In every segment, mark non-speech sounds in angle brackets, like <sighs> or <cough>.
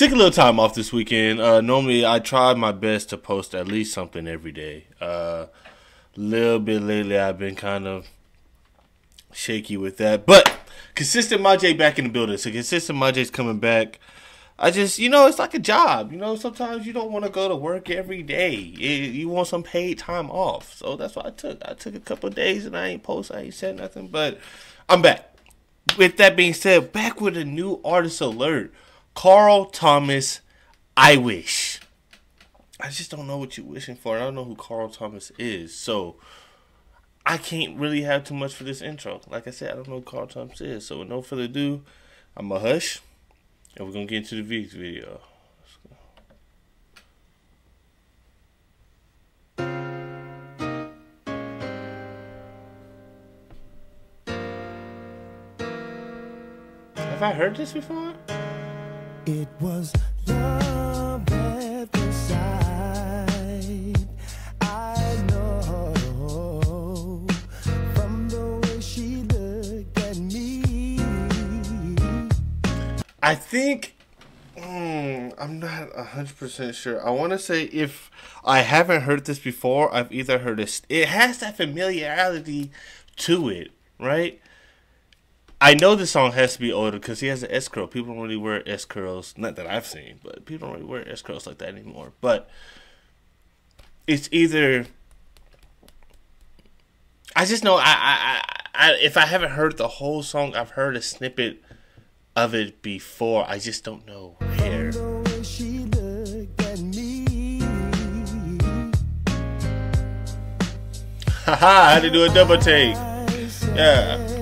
took a little time off this weekend. Uh, normally, I try my best to post at least something every day. A uh, little bit lately, I've been kind of shaky with that, but consistent Majay back in the building. So consistent Majay's coming back. I just, you know, it's like a job. You know, sometimes you don't want to go to work every day. You want some paid time off. So that's what I took. I took a couple days and I ain't post, I ain't said nothing, but I'm back. With that being said, back with a new artist alert. Carl Thomas, I wish. I just don't know what you're wishing for. I don't know who Carl Thomas is. So I can't really have too much for this intro. Like I said, I don't know who Carl Thomas is. So with no further ado, I'm a hush. And we're gonna get into the V's video. Have I heard this before? It was love at sight. I know from the way she looked at me. I think mm, I'm not hundred percent sure. I want to say if I haven't heard this before, I've either heard it. It has that familiarity to it, right? I know this song has to be older because he has an S curl. People don't really wear S curls. Not that I've seen, but people don't really wear S curls like that anymore. But it's either I just know I, I, I, if I haven't heard the whole song, I've heard a snippet of it before. I just don't know where. <laughs> Haha, I had to do a double take. Yeah.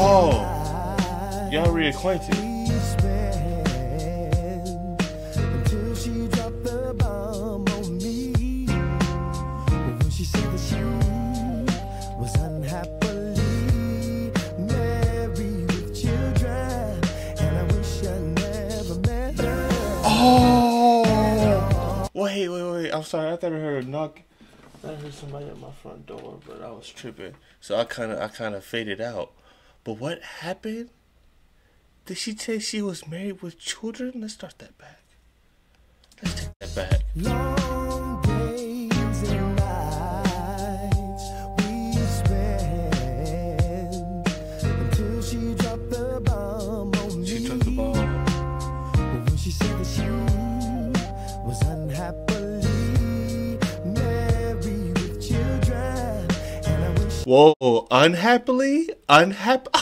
Oh, y'all reacquainted. She said that she was unhappily with children, and I wish I never met her. Oh! Wait, wait, wait. I'm sorry. I thought I heard a knock. I heard somebody at my front door, but I was tripping. So I kind of, I kind of faded out. But what happened? Did she say she was married with children? Let's start that back. Let's take that back. Long days and nights we spent until she dropped the bomb on she me. She dropped the bomb. When she said that she was unhappily married with children. Whoa, unhappily? Unhappy? <laughs>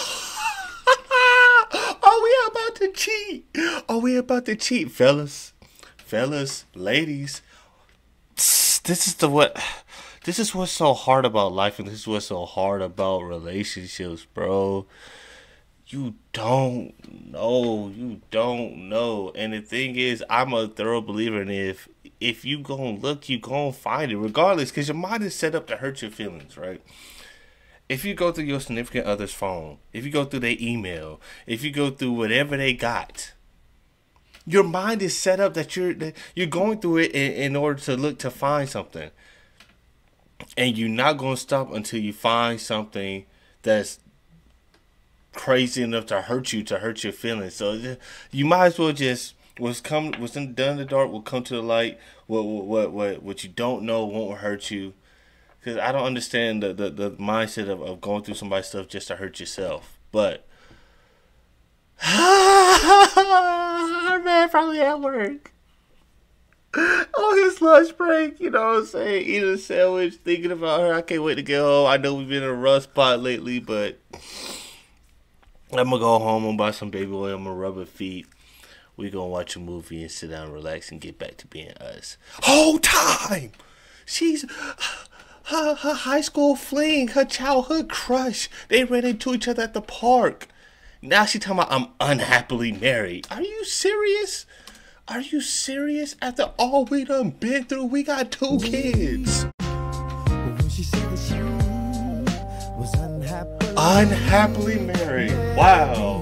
Are we about to cheat? Are we about to cheat, fellas? Fellas, ladies. This is the what this is what's so hard about life and this is what's so hard about relationships, bro. You don't know. You don't know. And the thing is, I'm a thorough believer in if if you gonna look, you gonna find it, regardless, because your mind is set up to hurt your feelings, right? If you go through your significant other's phone, if you go through their email, if you go through whatever they got, your mind is set up that you're that you're going through it in, in order to look to find something, and you're not going to stop until you find something that's crazy enough to hurt you, to hurt your feelings. So uh, you might as well just what's come what's done in the dark will come to the light. What what what what you don't know won't hurt you because I don't understand the, the, the mindset of, of going through somebody's stuff just to hurt yourself. But <laughs> man, probably at work on his lunch break, you know what I'm saying, eating a sandwich, thinking about her. I can't wait to get home. I know we've been in a rough spot lately, but I'm gonna go home and buy some baby oil. I'm gonna rub her feet. We gonna watch a movie and sit down, relax, and get back to being us. Whole time, she's her, her high school fling, her childhood crush. They ran into each other at the park. Now she talking about I'm unhappily married. Are you serious? Are you serious? After all we done been through, we got two kids. Unhappily married. Wow.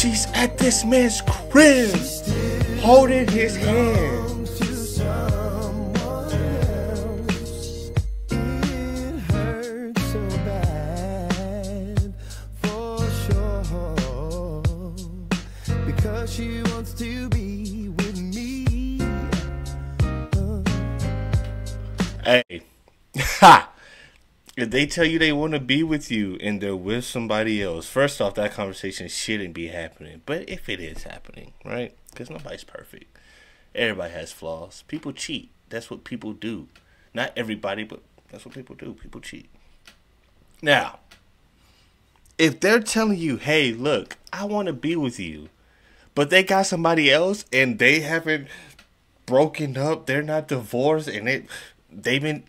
She's at this man's crib, holding his hand. They tell you they want to be with you and they're with somebody else, first off, that conversation shouldn't be happening. But if it is happening, right? Because nobody's perfect. Everybody has flaws. People cheat. That's what people do. Not everybody, but that's what people do. People cheat. Now, if they're telling you, hey, look, I want to be with you, but they got somebody else and they haven't broken up, they're not divorced, and it they've been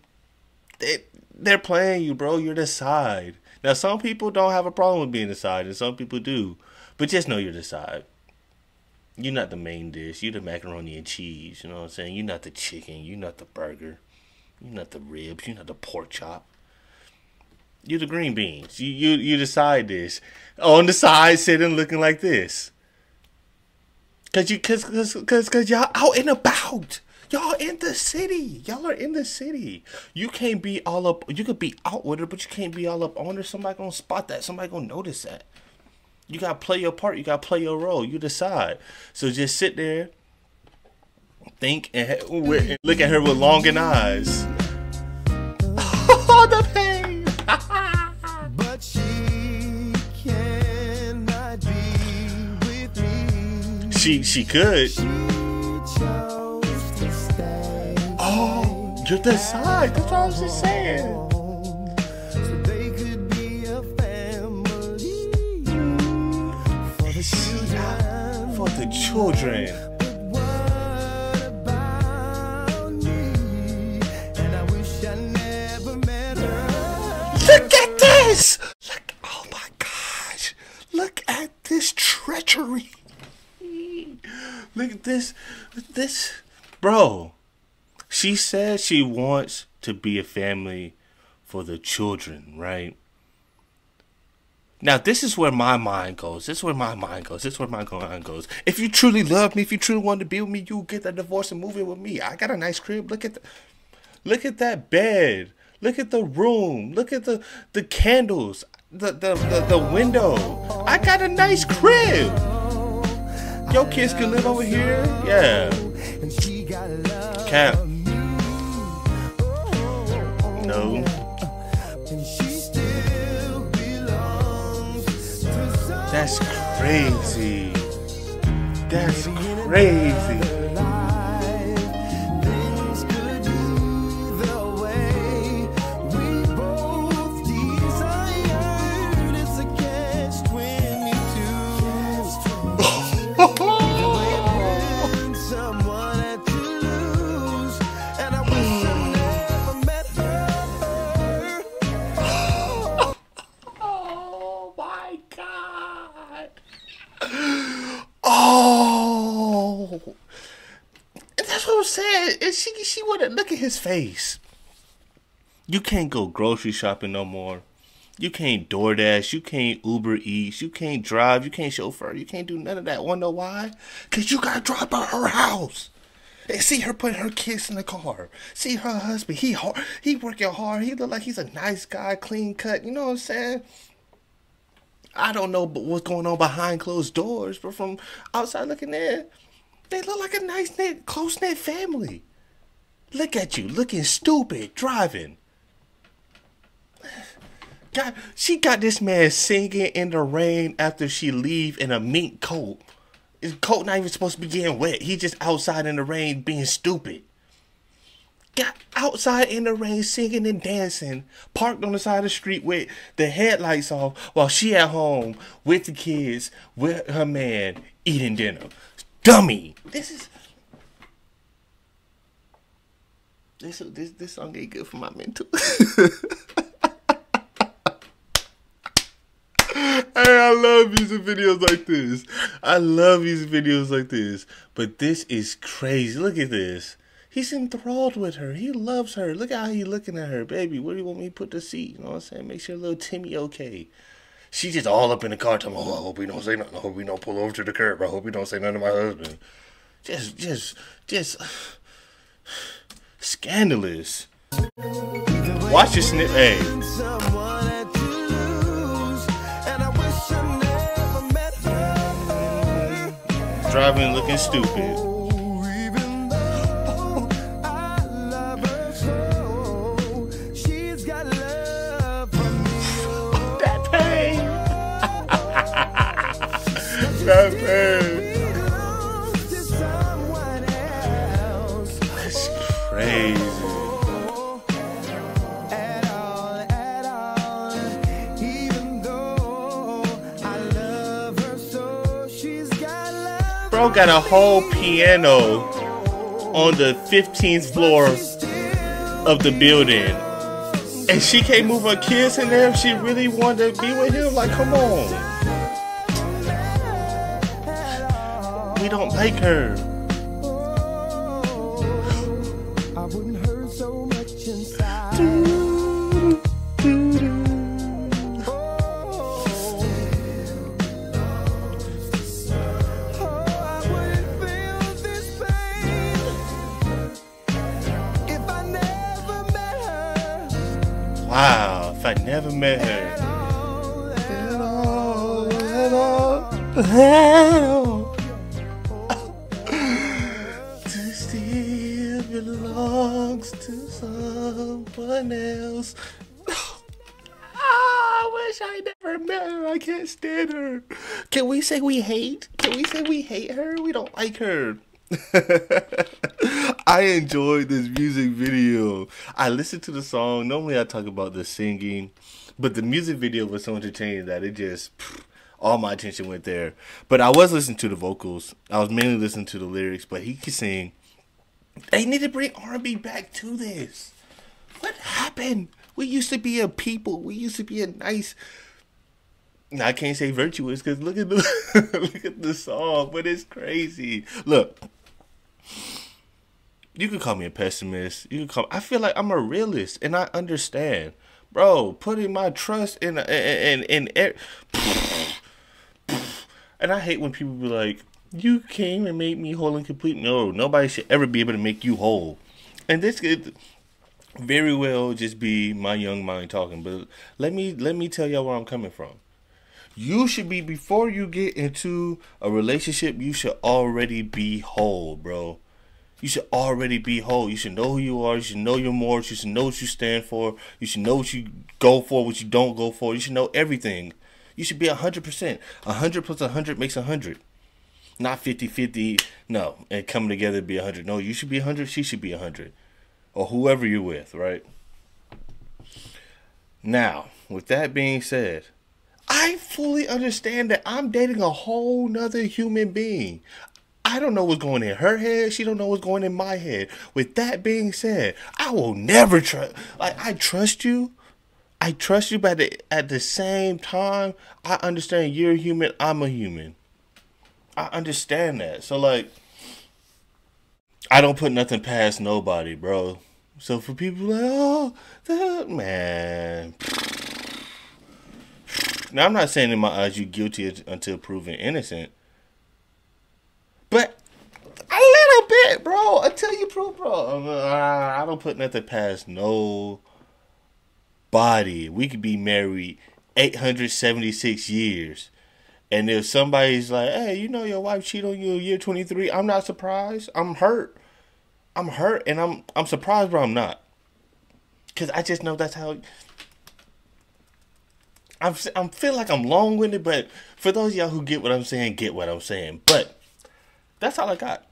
they, they're playing you, bro. You're the side. Now, some people don't have a problem with being the side, and some people do. But just know you're the side. You're not the main dish. You're the macaroni and cheese. You know what I'm saying? You're not the chicken. You're not the burger. You're not the ribs. You're not the pork chop. You're the green beans. You you you side dish. On the side, sitting looking like this. Cause you cause cause cause, cause y'all out and about. Y'all in the city. Y'all are in the city. You can't be all up. You could be out with her, but you can't be all up on her. Somebody gonna spot that. Somebody gonna notice that. You gotta play your part. You gotta play your role. You decide. So just sit there, think, and look at her with longing eyes. <laughs> oh, the pain. <laughs> But she cannot be with me. she she could. She stay. Oh, you decide. That's what I was just saying. So they could be a family for the children. For the children. What about me? And I wish I never met her. Look at this! Look, oh my gosh. Look at this treachery. Look at this. This. Bro, she says she wants to be a family for the children, right? Now, this is where my mind goes. This is where my mind goes. This is where my mind goes. If you truly love me, if you truly want to be with me, you get that divorce and move in with me. I got a nice crib. Look at the, look at that bed. Look at the room. Look at the the candles. The the the, the window. I got a nice crib. Your kids can live over here. Yeah. And she got love. Cap. Someone That's crazy. That's crazy. She wouldn't look at his face. You can't go grocery shopping no more. You can't DoorDash. You can't Uber Eats. You can't drive. You can't chauffeur. You can't do none of that. Wanna know why? Cause you gotta drive by her house. And see her putting her kids in the car. See her husband. He hard. He working hard. He look like he's a nice guy, clean cut. You know what I'm saying? I don't know what's going on behind closed doors, but from outside looking in, they look like a nice knit, close knit family. Look at you, looking stupid, driving. God, she got this man singing in the rain after she leave in a mink coat. His coat not even supposed to be getting wet. He just outside in the rain being stupid. Got outside in the rain singing and dancing, parked on the side of the street with the headlights off while she at home with the kids, with her man, eating dinner. Dummy. This is this this this song ain't good for my mental. <laughs> Hey, I love music videos like this. I love music videos like this. But this is crazy. Look at this. He's enthralled with her. He loves her. Look at how he looking at her. Baby, where do you want me to put the seat? You know what I'm saying? Make sure little Timmy okay. She just all up in the car talking, oh, I hope we don't say nothing. I hope we don't pull over to the curb. I hope we don't say nothing to my husband. Just, just, just scandalous. Watch this snip. Hey, driving looking stupid. <laughs> That pain. <laughs> that pain. Got a whole piano on the 15th floor of the building. And she can't move her kids in there if she really wanted to be with him. Like, come on. We don't like her. I wouldn't hurt so much inside. Wow, if I never met her. To still belongs to someone else. <gasps> Ah, I wish I never met her. I can't stand her. Can we say we hate? Can we say we hate her? We don't like her. <laughs> I enjoyed this music video. I listened to the song. Normally, I talk about the singing, but the music video was so entertaining that it just pff, all my attention went there. But I was listening to the vocals. I was mainly listening to the lyrics. But he could sing. They need to bring R&B back to this. What happened? We used to be a people. We used to be a nice. I can't say virtuous because look at the <laughs> look at the song, but it's crazy. Look, you can call me a pessimist. You can call. I feel like I'm a realist, and I understand, bro. Putting my trust in in in, in, <sighs> and I hate when people be like, "You came and made me whole and complete." No, nobody should ever be able to make you whole, and this could very well just be my young mind talking. But let me let me tell y'all where I'm coming from. You should be before you get into a relationship. You should already be whole, bro. You should already be whole. You should know who you are. You should know your morals. You should know what you stand for. You should know what you go for, what you don't go for. You should know everything. You should be 100%. 100 plus 100 makes 100. Not 50 50. No. And coming together to be 100. No, you should be 100. She should be 100. Or whoever you're with, right? Now, with that being said, I fully understand that I'm dating a whole nother human being. I don't know what's going in her head. She don't know what's going in my head. With that being said, I will never trust. Like I trust you, I trust you, but at the, at the same time, I understand you're human. I'm a human. I understand that. So like, I don't put nothing past nobody, bro. So for people like, oh, that man. Now I'm not saying in my eyes you guilty until proven innocent. But a bit, bro. Until you prove, bro. Uh, I don't put nothing past no body. We could be married 876 years. And if somebody's like, hey, you know your wife cheated on you year 23, I'm not surprised. I'm hurt. I'm hurt and I'm I'm surprised, but I'm not. Cause I just know that's how. I'm I'm feel like I'm long winded, but for those y'all who get what I'm saying, get what I'm saying. But that's all I got.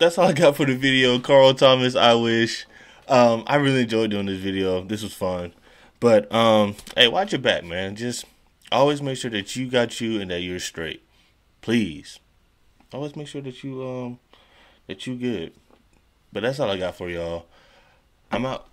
That's all I got for the video. Carl Thomas, I wish. Um, I really enjoyed doing this video. This was fun. But um, hey, watch your back, man. Just always make sure that you got you and that you're straight. Please. Always make sure that you um that you good. But that's all I got for y'all. I'm out.